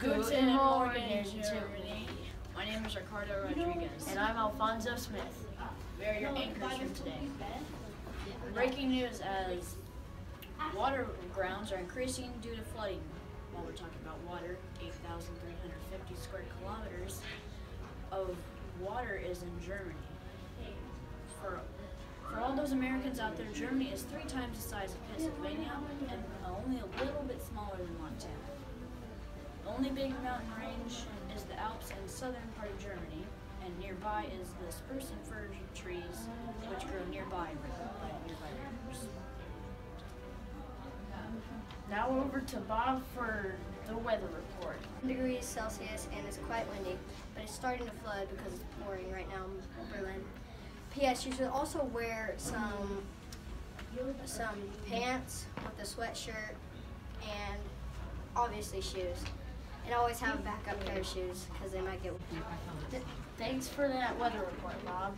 Guten Morgen, Germany. My name is Ricardo Rodriguez. And I'm Alfonso Smith. We are your anchors for today. Breaking news as water grounds are increasing due to flooding. While we're talking about water, 8,350 square kilometers of water is in Germany. For, for all those Americans out there, Germany is three times the size of Pennsylvania and only a little bit smaller than Montana. The only big mountain range is the Alps and southern part of Germany, and nearby is the spruce and fir trees, which grow nearby nearby rivers. Now over to Bob for the weather report. degrees Celsius and it's quite windy, but it's starting to flood because it's pouring right now in Berlin. P.S. You should also wear some some pants with a sweatshirt and obviously shoes. And always have a backup pair of shoes because they might get Th- Thanks for that weather report, Bob.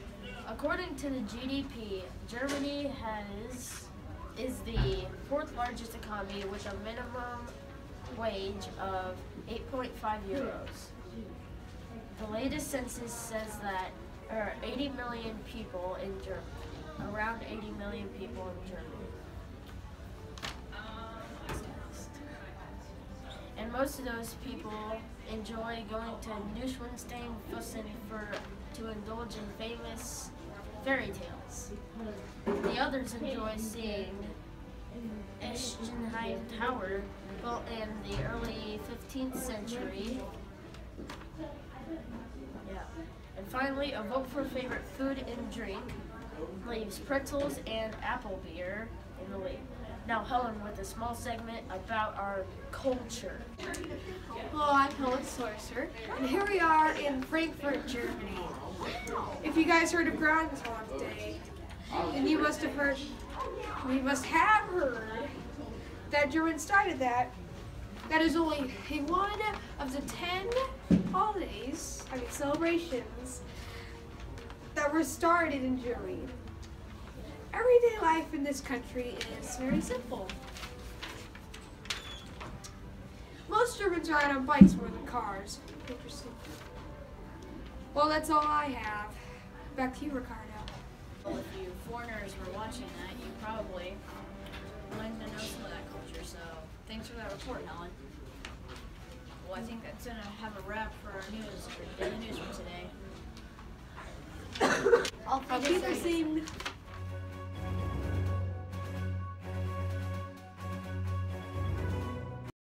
According to the GDP, Germany has is the fourth largest economy with a minimum wage of 8.5 euros. The latest census says that there are 80 million people in Germany, around 80 million people in Germany. Most of those people enjoy going to Neuschwanstein Fussen for to indulge in famous fairy tales. The others enjoy seeing Eschenheim Tower, built in the early 15th century. Yeah. And finally, a vote for favorite food and drink leaves pretzels and apple beer. Now, Helen with a small segment about our culture. Hello, I'm Helen Sorcerer, and here we are in Frankfurt, Germany. If you guys heard of Groundhog Day, then you must have heard, we must have heard that Germans started that. That is only one of the ten holidays, I mean celebrations, that were started in Germany. Everyday life in this country is very simple. Most Germans ride on bikes more than cars. Interesting. Well, that's all I have. Back to you, Ricardo. Well, if you foreigners were watching that, you probably wanted to know some of that culture, so thanks for that report, Helen. Well, I think that's gonna have a wrap for our news, for daily news for today. all Auf things Wiedersehen.